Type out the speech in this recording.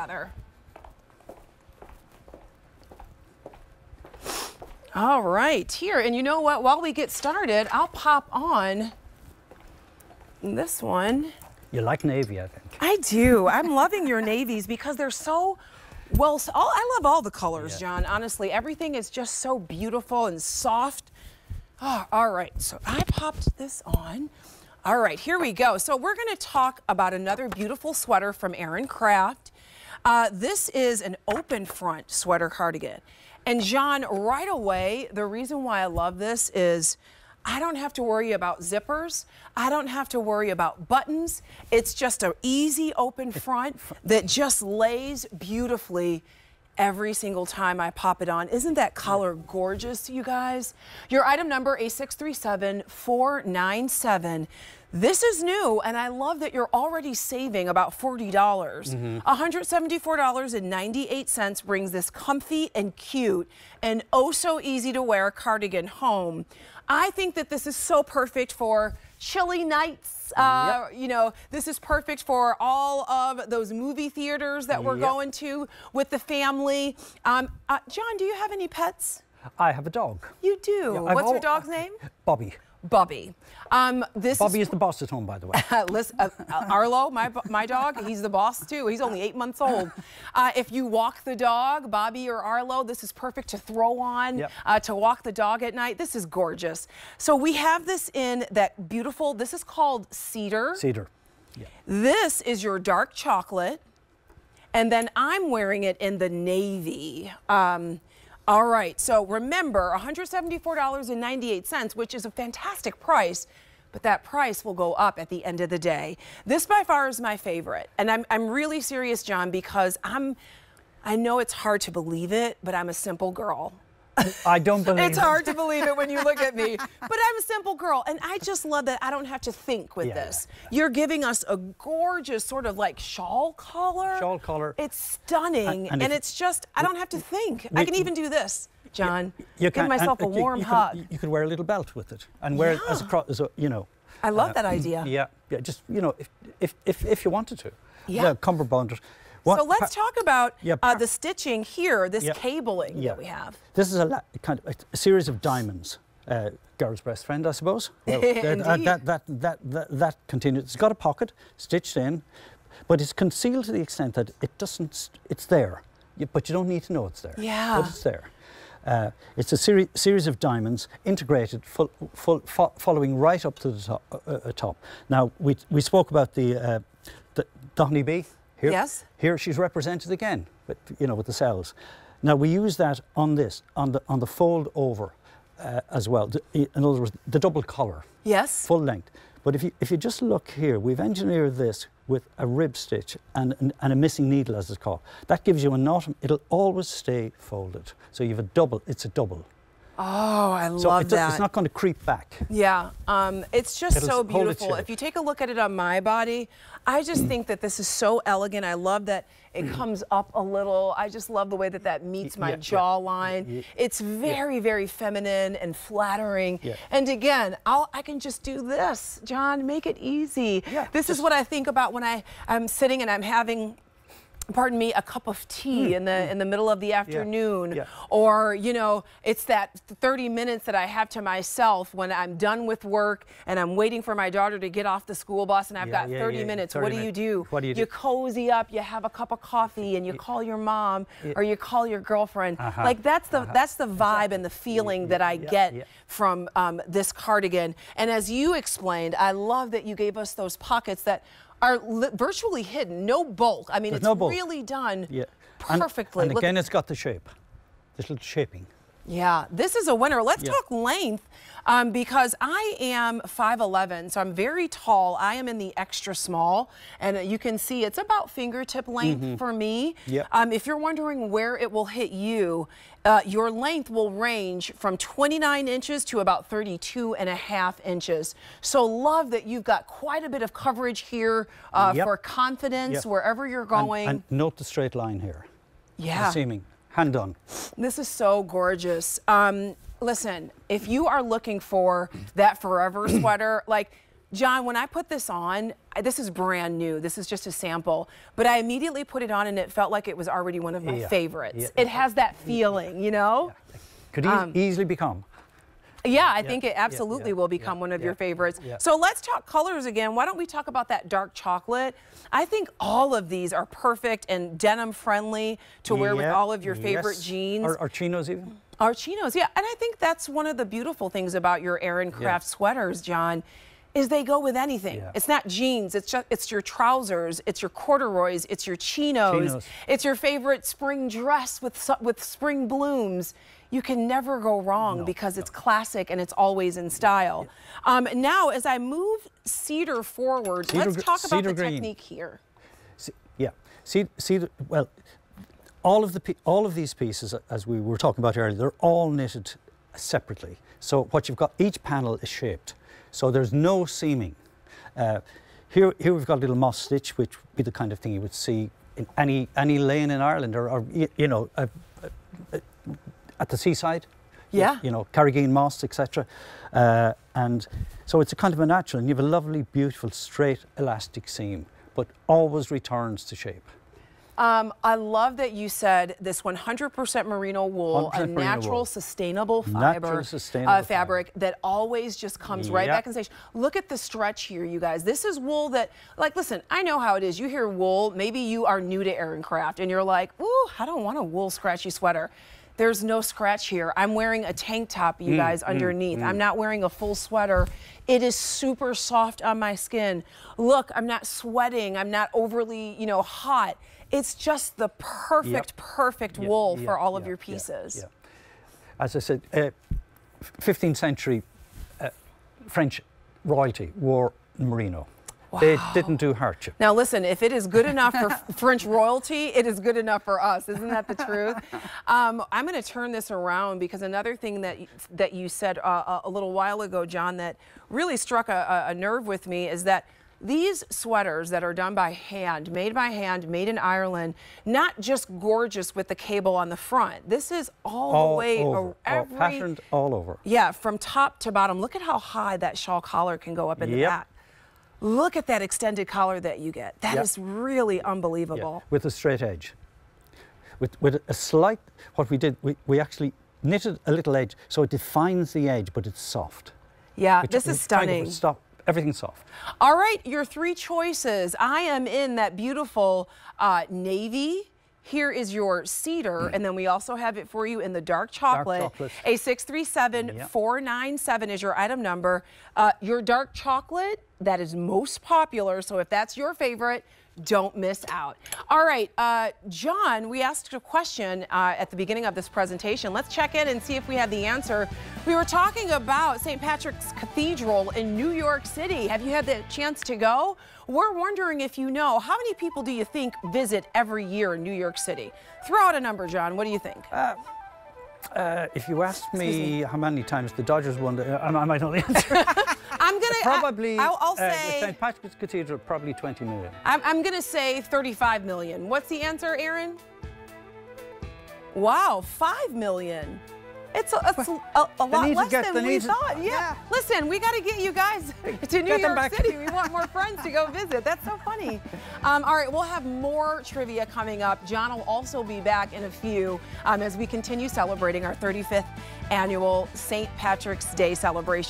together. All right, here, and you know what? While we get started, I'll pop on this one. You like navy, I think. I do. I'm loving your navies because they're so well. so- All, I love all the colors, Yeah. John. Honestly, everything is just so beautiful and soft. Oh, all right, so I popped this on. All right, here we go. So we're going to talk about another beautiful sweater from Aran Craft. Uh, this is an open front sweater cardigan. And John, right away, the reason why I love this is I don't have to worry about zippers. I don't have to worry about buttons. It's just an easy open front that just lays beautifully every single time I pop it on. Isn't that color gorgeous, you guys? Your item number A637497. This is new, and I love that you're already saving about $40. dollars $174.98 brings this comfy and cute and oh so easy to wear cardigan home. I think that this is so perfect for chilly nights. Uh, You know, this is perfect for all of those movie theaters that we're Yep. going to with the family. Um, uh, John, do you have any pets? I have a dog. You do. Yeah, I've What's your al- dog's name? Bobby. Bubby. Um, this Bobby is is the boss at home, by the way. Listen, uh, uh, Arlo, my my dog, he's the boss too. He's only eight months old. Uh, if you walk the dog, Bobby or Arlo, this is perfect to throw on Yep. uh, to walk the dog at night. This is gorgeous. So we have this in that beautiful. This is called cedar. Cedar. Yeah. This is your dark chocolate. And then I'm wearing it in the navy. Um, all right, so remember $174.98, which is a fantastic price, but that price will go up at the end of the day. This by far is my favorite. And I'm, I'm really serious, John, because I'm, I know it's hard to believe it, but I'm a simple girl. I don't believe It's hard to believe it when you look at me, but I'm a simple girl, and I just love that I don't have to think with Yeah, this. You're giving us a gorgeous sort of like shawl collar. Shawl collar. It's stunning, And- and, and it's just I don't have to think. I can even do this, John. You Give can- and myself a you- warm you could- hug. you could wear a little belt with it and wear it as a Yeah. cross, as a, you know. I love uh, that idea. Yeah, yeah. Just you know, if if if, if you wanted to. Yeah. cummerbund. So let's talk about Yeah, uh, the stitching here, this Yeah. cabling Yeah. that we have. This is a kind of a series of diamonds. Uh, girl's best friend, I suppose. Well, that, uh, Indeed. that, that, that, that, that continues. It's got a pocket stitched in, but it's concealed to the extent that it doesn't. It's there, but you don't need to know it's there. Yeah. But it's there. Uh, it's a seri- series of diamonds integrated, full, full, fo- following right up to the top. Uh, uh, top. Now we we spoke about the uh, the, the honeybee. Here, Yes. Here she's represented again, but you know with the cells. Now we use that on this on the on the fold over uh, as well. In other words, the double collar, Yes. full length. But if you if you just look here, we've engineered this with a rib stitch and, and, and a missing needle, as it's called. That gives you a knot. It'll always stay folded. So you have a double. It's a double. Oh, I So love it that. it's not going to creep back. Yeah, um, it's just It'll so beautiful. If you take a look at it on my body, I just think that this is so elegant. I love that it comes up a little. I just love the way that that meets my yeah, yeah. jawline. It's very, very feminine and flattering. Yeah. And again, I'll, I can just do this, John. Make it easy. Yeah, this is what I think about when I I'm sitting and I'm having. Pardon me, a cup of tea in the in the middle of the afternoon, Hmm, yeah. or you know it's that 30 minutes that i have to myself when i'm done with work and i'm waiting for my daughter to get off the school bus and i've Yeah, got yeah, 30 yeah, minutes. 30 what do you do? What do you do? you cozy up you have a cup of coffee and you call your mom or you call your girlfriend. Uh-huh, like that's the that's the vibe and the feeling that i yeah, get yeah. from um, this cardigan. And as you explained i love that you gave us those pockets that are li- virtually hidden no bulk i mean There's it's no bulk. really done Yeah. Perfectly And, at again, it's got the shape. This little shaping. Yeah, this is a winner. Let's Yeah. talk length um, because I am 5'11", so I'm very tall. I am in the extra small, and you can see it's about fingertip length for me. Yep. Um, if you're wondering where it will hit you, uh, your length will range from 29 inches to about 32 and a half inches. So love that you've got quite a bit of coverage here uh, Yep. for confidence Yep. wherever you're going. And, note the straight line here. yeah. Seaming. Hand done. This is so gorgeous. Um, listen, if you are looking for that forever sweater, like John, when I put this on, this is brand new. This is just a sample, but I immediately put it on and it felt like it was already one of my Yeah. favorites. Yeah. It has that feeling, you know? Could e- easily become. Yeah, I think it absolutely yeah, will become yeah, one of your favorites. yeah. So let's talk colors again. Why don't we talk about that dark chocolate? I think all of these are perfect and denim friendly to wear with all of your favorite yes. jeans. Or, or chinos even. Our chinos, yeah. And I think that's one of the beautiful things about your Aran Craft sweaters, John, is they go with anything. Yeah. It's not jeans, it's just it's your trousers, it's your corduroys, it's your chinos, Chinos. it's your favorite spring dress with with spring blooms. You can never go wrong because it's classic and it's always in style. Um, now, as I move cedar forward, Cedar let's talk about the green. technique here. See, yeah. See, see. the- Well, all of the all of these pieces, as we were talking about earlier, they're all knitted separately. So what you've got, each panel is shaped, so there's no seaming. Uh, here, here we've got a little moss stitch, which would be the kind of thing you would see in any any lane in Ireland, or, or you know, uh, uh, at the seaside. Yeah. You know, Carrageen moss, etc. Uh, and so it's a kind of a natural, and you have a lovely, beautiful, straight, elastic seam, but always returns to shape. Um, I love that you said this 100% merino wool, 100% a natural, wool. sustainable fiber Natural, sustainable uh, fabric that always just comes right Yep. back in station. Look at the stretch here, you guys. This is wool that, like, listen, I know how it is. You hear wool, maybe you are new to Aran Craft, and you're like, ooh, I don't want a wool scratchy sweater. There's no scratch here. I'm wearing a tank top, Mm, you guys, underneath. I'm not wearing a full sweater. It is super soft on my skin. Look, I'm not sweating. I'm not overly, you know, hot. It's just the perfect, perfect Yeah, wool yeah, for all of your pieces. As I said, uh, 15th century uh, French royalty wore merino. They didn't do hardship. Now, listen, if it is good enough for French royalty, it is good enough for us. Isn't that the truth? Um, I'm going to turn this around because another thing that, that you said uh, a- a little while ago, John, that really struck a, a nerve with me is that these sweaters that are done by hand, made by hand, made in Ireland, not just gorgeous with the cable on the front. This is all, All the way over, ar- all every patterned all over. yeah, from top to bottom. Look at how high that shawl collar can go up in the back. Look at that extended collar that you get. That Yep. is really Yeah, unbelievable. with a straight edge. With, with a slight, what we did, we, we actually knitted a little edge so it defines the edge, but it's soft. Yeah, Which- this is which kind of stunning. stop, everything's soft. All right, your three choices. I am in that beautiful uh, navy. Here is your cedar, and then we also have it for you in the dark chocolate. chocolate. A 637497 is your item number. Uh, your dark chocolate, that is most popular, so if that's your favorite, don't miss out. All right, uh, John, we asked a question uh, at the beginning of this presentation. Let's check in and see if we have the answer. We were talking about St. Patrick's Cathedral in New York City. Have you had the chance to go? We're wondering if you know, how many people do you think visit every year in New York City? Throw out a number, John. What do you think? Uh, if you asked me, how many times the Dodgers won, the, I, I might know the answer. I'm gonna probably, I, will I'll uh, say. St. Patrick's Cathedral, probably 20 million. I'm, I'm gonna say 35 million. What's the answer, Aaron? Wow, 5 million. It's a, it's a, a, lot less get- than we thought. Yeah. yeah. Listen, we got to get you guys to New York. City. We want more friends to go visit. That's so funny. Um, all right, we'll have more trivia coming up. John will also be back in a few um, as we continue celebrating our 35th annual St. Patrick's Day celebration.